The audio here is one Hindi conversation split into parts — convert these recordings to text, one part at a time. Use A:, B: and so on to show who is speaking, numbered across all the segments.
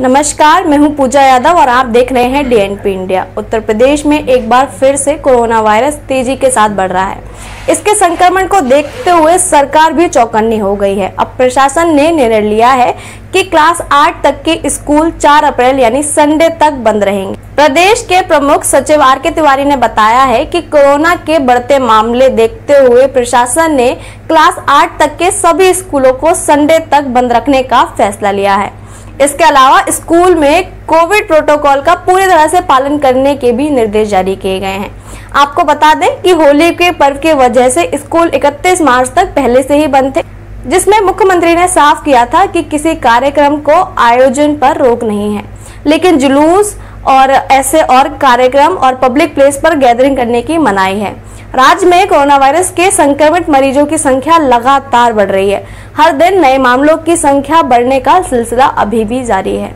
A: नमस्कार, मैं हूँ पूजा यादव और आप देख रहे हैं डीएनपी इंडिया उत्तर प्रदेश में एक बार फिर से कोरोना वायरस तेज़ी के साथ बढ़ रहा है। इसके संक्रमण को देखते हुए सरकार भी चौकन्नी हो गई है। अब प्रशासन ने निर्णय लिया है कि क्लास आठ तक के स्कूल 4 अप्रैल यानी संडे तक बंद रहेंगे। प्रदेश के प्रमुख सचिव आर के तिवारी ने बताया है कि कोरोना के बढ़ते मामले देखते हुए प्रशासन ने क्लास आठ तक के सभी स्कूलों को संडे तक बंद रखने का फैसला लिया है। इसके अलावा स्कूल में कोविड प्रोटोकॉल का पूरी तरह से पालन करने के भी निर्देश जारी किए गए हैं। आपको बता दें कि होली के पर्व के वजह से स्कूल 31 मार्च तक पहले से ही बंद थे, जिसमें मुख्यमंत्री ने साफ़ किया था कि किसी कार्यक्रम को आयोजन पर रोक नहीं है। लेकिन जुलूस और ऐसे और कार्यक्रम और पब्लिक प्लेस पर गैदरिंग करने की मनाही है। राज्य में कोरोना वायरस के संक्रमित मरीजों की संख्या लगातार बढ़ रही है। हर दिन नए मामलों की संख्या बढ़ने का सिलसिला अभी भी जारी है।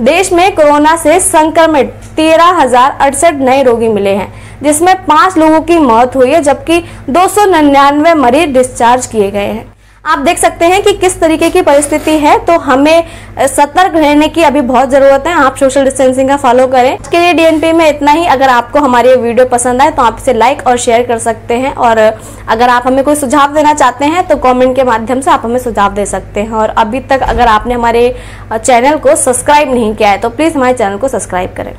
A: देश में कोरोना से संक्रमित तेरह हज़ार अड़सठ नए रोगी मिले हैं, जिसमें पाँच लोगों की मौत हुई है, जबकि दो सौ निन्यानवे मरीज़ डिस्चार्ज किए गए हैं। आप देख सकते हैं कि किस तरीके की परिस्थिति है तो हमें सतर्क रहने की अभी बहुत ज़रूरत है। आप सोशल डिस्टेंसिंग का फॉलो करें। इसके लिए डीएनपी में इतना ही। अगर आपको हमारी वीडियो पसंद आए तो आप इसे लाइक और शेयर कर सकते हैं। और अगर आप हमें कोई सुझाव देना चाहते हैं तो कॉमेंट के माध्यम से आप हमें सुझाव दे सकते हैं। और अभी तक अगर आपने हमारे चैनल को सब्सक्राइब नहीं किया है तो प्लीज़ हमारे चैनल को सब्सक्राइब करें।